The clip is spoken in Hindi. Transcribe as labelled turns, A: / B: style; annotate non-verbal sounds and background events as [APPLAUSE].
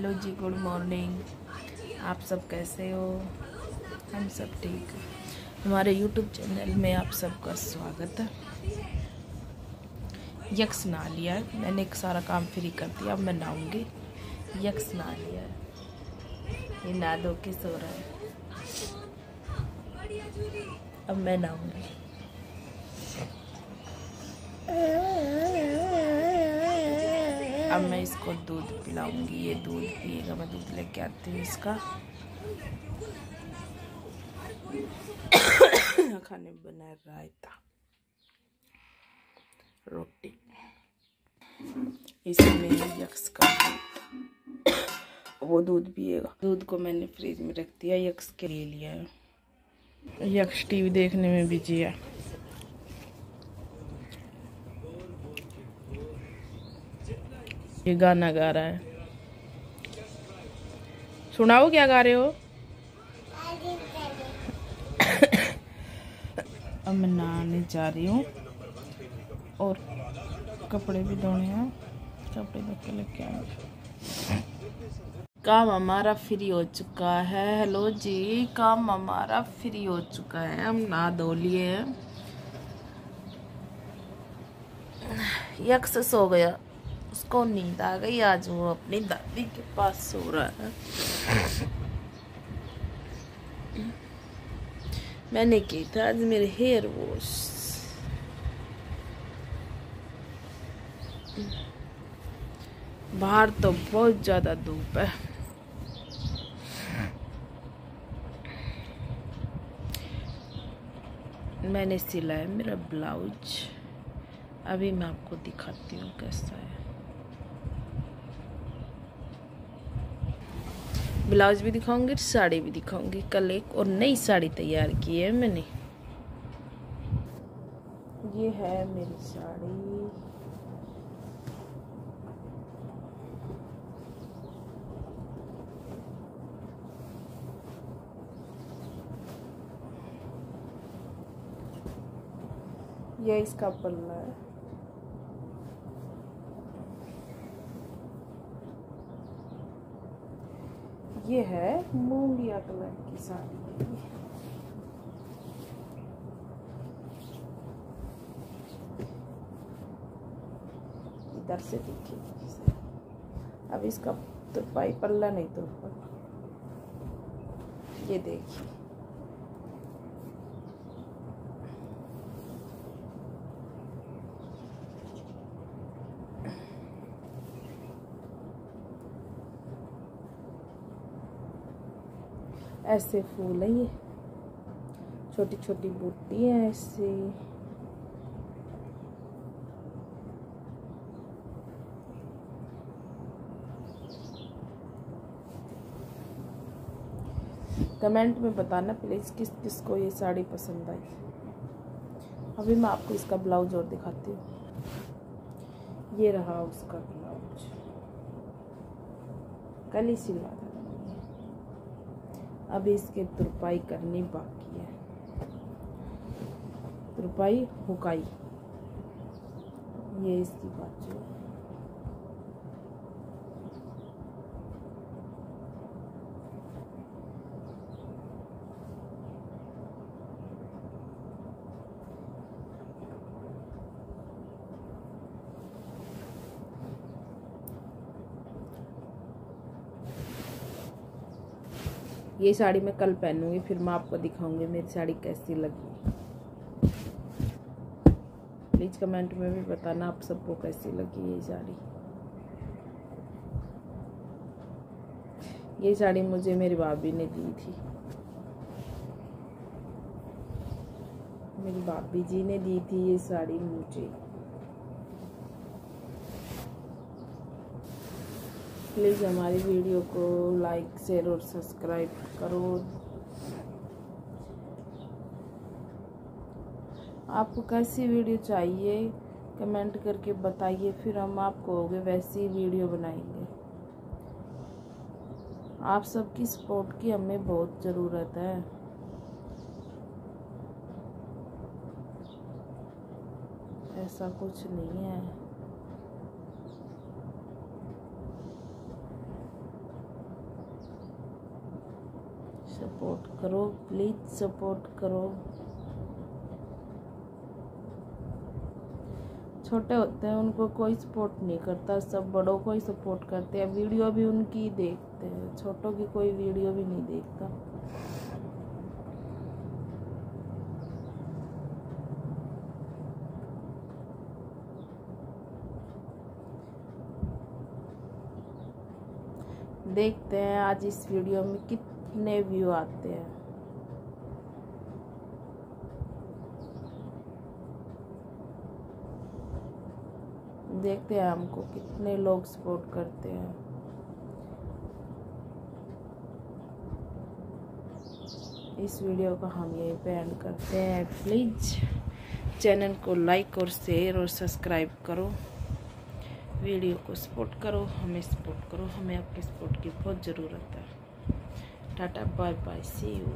A: हेलो जी, गुड मॉर्निंग। आप सब कैसे हो? हम सब ठीक हमारे यूट्यूब चैनल में आप सबका स्वागत है। यक्स नहा लिया है। मैंने एक सारा काम फ्री कर दिया, अब मैं नहाऊँगी। यक्स नहा लिया है। ये धो के सो रहा है। अब मैं नहाऊँगी। अब मैं इसको दूध पिलाऊँगी, ये दूध पिएगा, मैं दूध लेके आती हूँ इसका। [COUGHS] खाने में बनाया रायता, रोटी। इसमें यक्स का वो दूध पिएगा। दूध को मैंने फ्रिज में रख दिया, यक्स के लिए लिया है। यक्स टीवी देखने में बिज़ी है। ये गाना गा रहा है। सुनाओ क्या गा रहे हो? [COUGHS] अब मैं नहाने जा रही हूँ। और कपड़े भी धोने हैं। कपड़े धो के लेके आए काम हमारा फ्री हो चुका है। हेलो जी काम हमारा फ्री हो चुका है। हम ना धो लिए हैं। यक्स सो गया। उसको नींद आ गई, आज वो अपनी दादी के पास सो रहा है। मैंने की था आज मेरे हेयर वॉश बाहर तो बहुत ज़्यादा धूप है। मैंने सिला है मेरा ब्लाउज। अभी मैं आपको दिखाती हूँ कैसा है। ब्लाउज भी दिखाऊँगी, साड़ी भी दिखाऊँगी। कल एक और नई साड़ी तैयार की है मैंने। ये है मेरी साड़ी। ये इसका पल्ला है। ये है मूंगिया कलर की साड़ी। इधर से देखिए। अब इसका तो पाई पल्ला नहीं तो ये देखिए। ऐसे फूल है ये। छोटी छोटी बूटी है ऐसे। कमेंट में बताना प्लीज़ किस किस को ये साड़ी पसंद आई। अभी मैं आपको इसका ब्लाउज और दिखाती हूँ। ये रहा उसका ब्लाउज। कल ही। सिलवा अभी इसके तुरपाई करनी बाकी है। तुरपाई हुकाई। ये इसकी बाजू ये साड़ी मैं कल पहनूँगी, फिर मैं आपको दिखाऊँगी मेरी साड़ी कैसी लगी। प्लीज़ कमेंट में भी बताना आप सबको कैसी लगी ये साड़ी। ये साड़ी मुझे मेरी भाभी ने दी थी। मेरी भाभी जी ने दी थी ये साड़ी मुझे। प्लीज़ हमारी वीडियो को लाइक, शेयर और सब्सक्राइब करो। आपको कैसी वीडियो चाहिए, कमेंट करके बताइए, फिर हम आपको वैसी वीडियो बनाएँगे। आप सबकी सपोर्ट की हमें बहुत ज़रूरत है। ऐसा कुछ नहीं है। सपोर्ट करो, प्लीज़ सपोर्ट करो। छोटे होते हैं, उनको कोई सपोर्ट नहीं करता, सब बड़ों को ही सपोर्ट करते हैं। वीडियो भी उनकी देखते हैं, छोटों की कोई वीडियो भी नहीं देखता। देखते हैं आज इस वीडियो में कितने व्यू आते हैं? देखते हैं हमको कितने लोग सपोर्ट करते हैं। इस वीडियो को हम यहीं पे एंड करते हैं। प्लीज़ चैनल को लाइक और शेयर और सब्सक्राइब करो। वीडियो को सपोर्ट करो, हमें सपोर्ट करो। हमें आपके सपोर्ट की बहुत ज़रूरत है। Tata bye bye see you